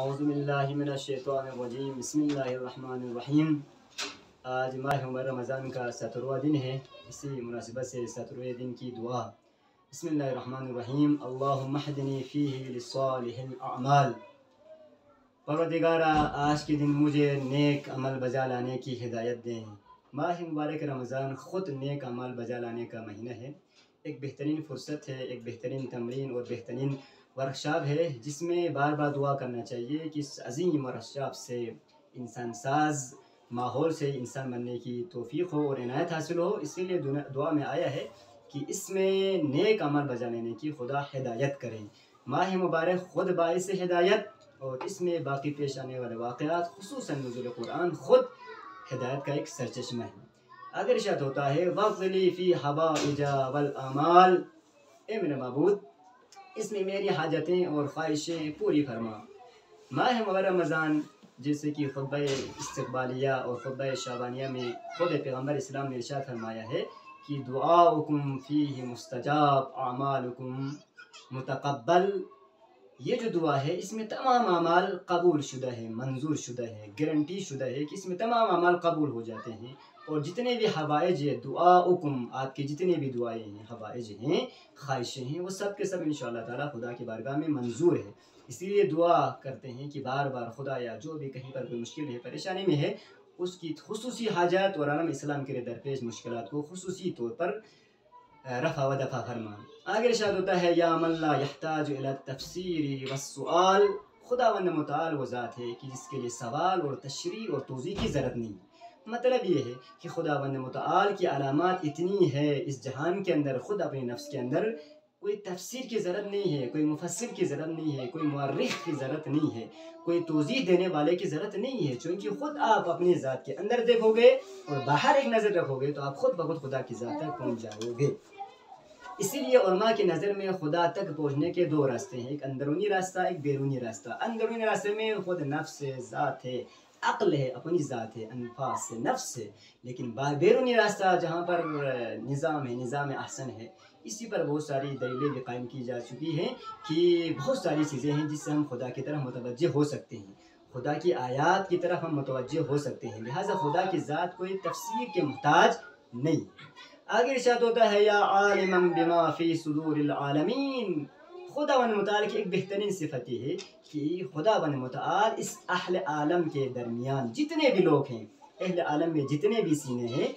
اعوذ باللہ من الشیطان الرجیم، بسم اللہ الرحمن الرحیم۔ آج ماہ عمر رمضان کا سترواں دن ہے، اسی مناسبت سے سترویں دن کی دعا۔ بسم اللہ الرحمن الرحیم۔ اللہم احدنی فیہ لصالح الاعمال۔ پروردگارہ آج کے دن مجھے نیک عمل بجا لانے کی ہدایت دیں۔ ماہ مبارک رمضان خود نیک عمل بجا لانے کا مہینہ ہے۔ ایک بہترین فرصت ہے، ایک بہترین تمرین اور بہترین ورکشاپ ہے، جس میں بار بار دعا کرنا چاہیے کہ اس عظیم ورکشاپ سے انسان ساز ماحول سے انسان بننے کی توفیق ہو اور عنایت حاصل ہو۔ اسی لیے دعا میں آیا ہے کہ اس میں نیک عمل بجا لینے کی خدا ہدایت کریں ماہ مبارک خود باعث ہدایت اور اس میں باقی پیش آنے والے واقعات، خصوصاً نزول قرآن، خود ہدایت کا ایک سرچشمہ ہے۔ اگر ارشاد ہوتا ہے وَغْلِ فِي حَبَائِجَ وَالْأَمَال اے میرے معبود، اس میں میری حاجتیں اور خواہشیں پوری فرما۔ ماہ مبر رمضان، جیسے کہ خطبہ استقبالیہ اور خطبہ شابانیہ میں خود پیغمبر اسلام نے ارشاد فرمایا ہے کہ دعاؤکم فیہ مستجاب، اعمالکم متقبل۔ یہ جو دعا ہے، اس میں تمام اعمال قبول شدہ ہے منظور شدہ ہے گارنٹی شدہ ہے کہ اس میں تمام اعمال قبول ہو جاتے ہیں۔ اور جتنے بھی حوائج دعا حکم آپ کی جتنے بھی دعائیں ہیں، حوائج ہیں، خواہشیں ہیں، وہ سب کے سب انشاءاللہ تعالی خدا کی بارگاہ میں منظور ہے اسی لیے دعا کرتے ہیں کہ بار بار خدا یا جو بھی کہیں پر کوئی مشکل ہے، پریشانی میں ہے، اس کی خصوصی حاجات اور عالم اسلام کے درپیش مشکلات کو خصوصی طور پر رفع و دفع فرما آگے ارشاد ہوتا ہے، یا من لا یحتاج الى التفسیر والسؤال خدا و متعال وہ ذات ہے کہ جس کے لیے سوال اور تشریح اور توضیح کی ضرورت نہیں۔ مطلب یہ ہے کہ خدا بند متعال کی علامات اتنی ہے اس جہان کے اندر، خود اپنے نفس کے اندر کوئی تفسیر کی ضرورت نہیں ہے، کوئی مفسر کی ضرورت نہیں ہے، کوئی معرخ کی ضرورت نہیں ہے، کوئی توضیح دینے والے کی ضرورت نہیں ہے۔ چونکہ خود آپ اپنی ذات کے اندر دیکھو گے اور باہر ایک نظر رکھو گے تو آپ خود بخود خدا کی ذات تک پہنچ جاؤ گے۔ اسی لیے علماء کی نظر میں خدا تک پہنچنے کے دو راستے ہیں، ایک اندرونی راستہ، ایک بیرونی راستہ۔ اندرونی راستے میں خود نفس ذات ہے۔ عقل ہے، اپنی ذات ہے، انفاس سے نفس ہے، لیکن بیرونی راستہ جہاں پر نظام ہے، نظام احسن ہے، اسی پر بہت ساری دلیلیں بھی قائم کی جا چکی ہیں کہ بہت ساری چیزیں ہیں جس سے ہم خدا کی طرف متوجہ ہو سکتے ہیں۔ خدا کی آیات کی طرف ہم متوجہ ہو سکتے ہیں، لہٰذا خدا کی ذات کوئی تفسیر کے محتاج نہیں۔ آگے ارشاد ہوتا ہے، یا عالما بما فی صدور العالمین۔ خدا ون متعال کی ایک بہترین صفت یہ ہے کہ خدا ون متعال اس اہل عالم کے درمیان جتنے بھی لوگ ہیں، اہل عالم میں جتنے بھی سینے ہیں